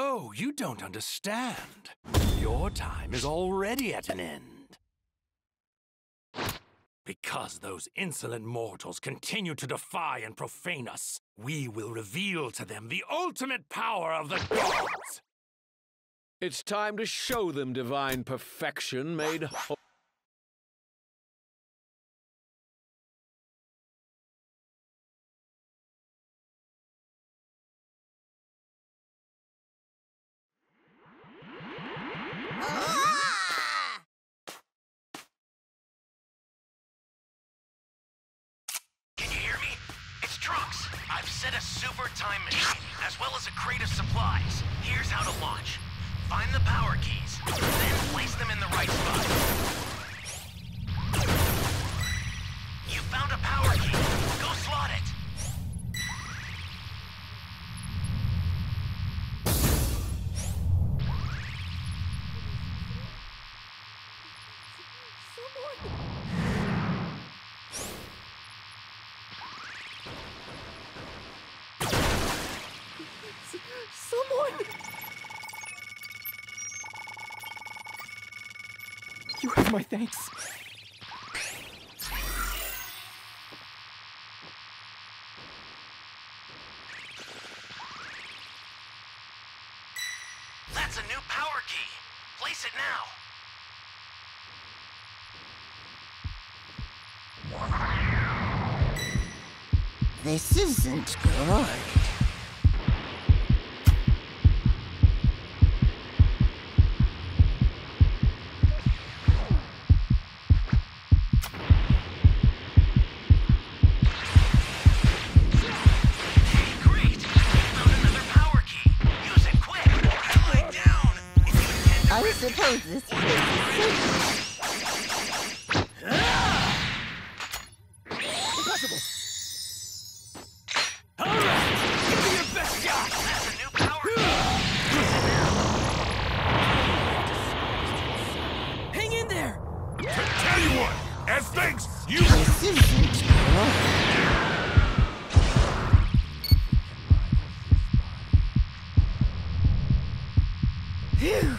Oh, you don't understand. Your time is already at an end. Because those insolent mortals continue to defy and profane us, we will reveal to them the ultimate power of the gods! It's time to show them divine perfection made whole. set a super time machine, as well as a crate of supplies. Here's how to launch. Find the power keys, then place them in the right spot. You found a power key. Go slot it. Someone! You have my thanks. That's a new power key. Place it now. This isn't good. Suppose this place is power. Hang in there! Tell you what, as thanks, you. Phew.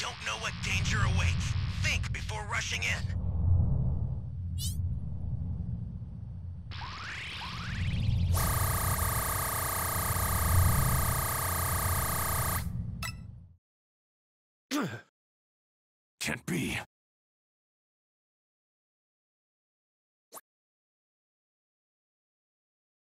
Don't know what danger awaits. Think before rushing in. Can't be.